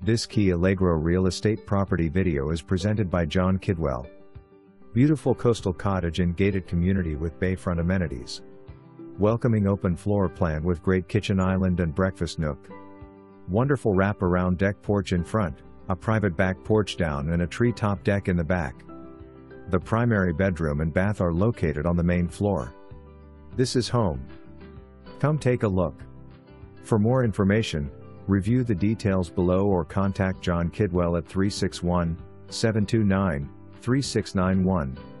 This Key Allegro real estate property video is presented by John Kidwell. Beautiful coastal cottage in gated community with bayfront amenities. Welcoming open floor plan with great kitchen island and breakfast nook. Wonderful wrap-around deck porch in front, a private back porch down and a tree-top deck in the back. The primary bedroom and bath are located on the main floor. This is home. Come take a look. For more information, review the details below or contact John Kidwell at 361 729 3691.